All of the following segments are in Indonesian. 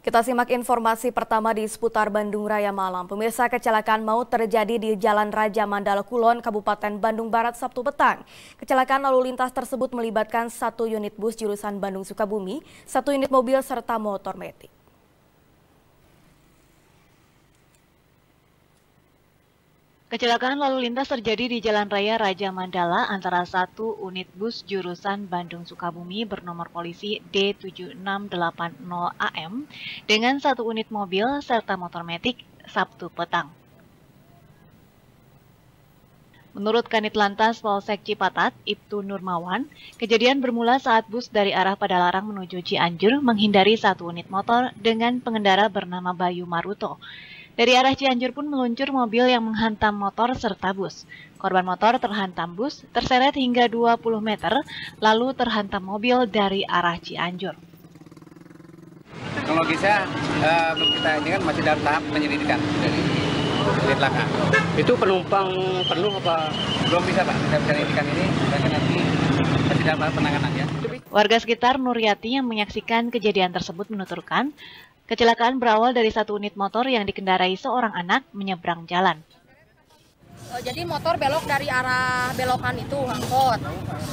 Kita simak informasi pertama di seputar Bandung Raya Malam. Pemirsa kecelakaan maut terjadi di Jalan Raja Mandala Kulon, Kabupaten Bandung Barat, Sabtu petang. Kecelakaan lalu lintas tersebut melibatkan satu unit bus jurusan Bandung Sukabumi, satu unit mobil serta motor metik. Kecelakaan lalu lintas terjadi di Jalan Raya Raja Mandala antara satu unit bus jurusan Bandung Sukabumi bernomor polisi D7680AM dengan satu unit mobil serta motor metik Sabtu petang. Menurut Kanit Lantas Polsek Cipatat, Ibtu Nurmawan, kejadian bermula saat bus dari arah Padalarang menuju Cianjur menghindari satu unit motor dengan pengendara bernama Bayu Maruto. Dari arah Cianjur pun meluncur mobil yang menghantam motor serta bus. Korban motor terhantam bus, terseret hingga 20 meter, lalu terhantam mobil dari arah Cianjur. Uh, belum kita ini kan masih dalam tahap penyelidikan dari Ditlaka. Itu penumpang penuh apa? Belum bisa Pak, kita indikan ini, dan nanti masih dalam penanganan ya. Warga sekitar Nuryati yang menyaksikan kejadian tersebut menuturkan, Kecelakaan berawal dari satu unit motor yang dikendarai seorang anak menyeberang jalan. Oh, jadi motor belok dari arah belokan itu angkot.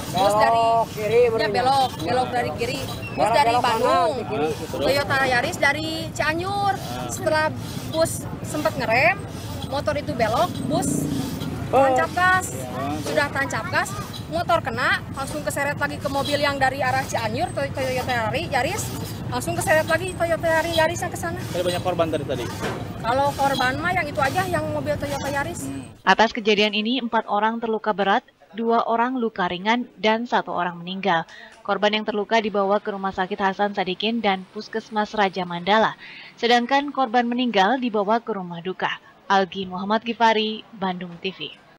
Terus dari kiri ya belok, belok dari kiri. Terus dari Bandung. Toyota Yaris dari Cianjur. Setelah bus sempat ngerem, motor itu belok, bus tancap gas. Sudah tancap gas, motor kena, langsung keseret lagi ke mobil yang dari arah Cianjur, Toyota Yaris langsung keseret lagi Toyota Yaris yang ke sana. Ada banyak korban tadi tadi. Kalau korban mah yang itu aja yang mobil Toyota Yaris. Atas kejadian ini empat orang terluka berat, dua orang luka ringan dan satu orang meninggal. Korban yang terluka dibawa ke Rumah Sakit Hasan Sadikin dan Puskesmas Raja Mandala. Sedangkan korban meninggal dibawa ke rumah duka. Algi Muhammad Gifari, Bandung TV.